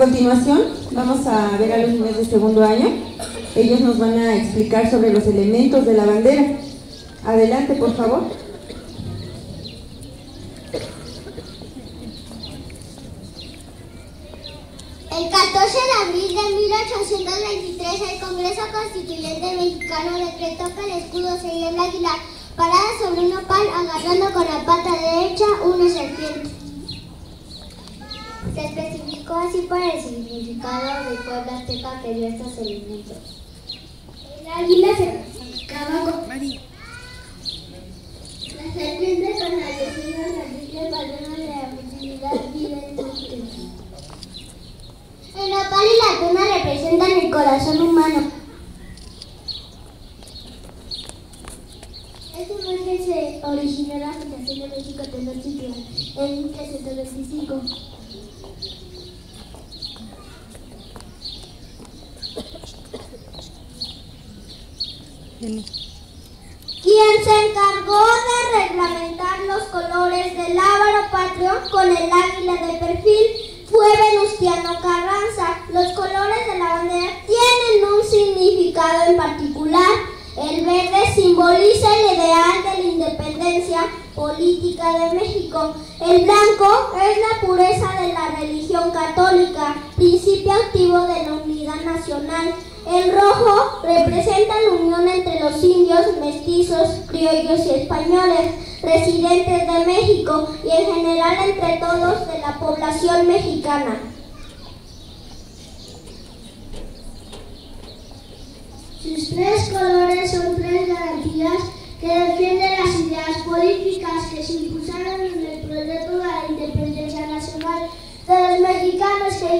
continuación vamos a ver a los niños de segundo año. Ellos nos van a explicar sobre los elementos de la bandera. Adelante, por favor. El 14 de abril de 1823 el Congreso Constituyente Mexicano decretó que el escudo sería el águila parada sobre un opal agarrando con la pata derecha una serpiente. Especificó así por el significado del pueblo azteca que dio estos elementos. El águila se clasificaba con la serpiente con la vecina la patrona de la fertilidad vive en El opal y la tuna representan el corazón humano. Esta imagen se originó en la Fundación de México Tenochtitlan en 1325. Quien se encargó de reglamentar los colores del ávaro patrio con el águila de perfil fue Venustiano Carranza. Los colores de la bandera tienen un significado en particular. El verde simboliza el ideal de la independencia política de México. El blanco es la pureza de la religión católica, principio activo de la unidad nacional. El rojo representa la unión entre los indios, mestizos, criollos y españoles, residentes de México y en general entre todos de la población mexicana. Sus tres colores son tres garantías que defienden las ideas políticas que se impulsaron en el proyecto de la independencia nacional de los mexicanos que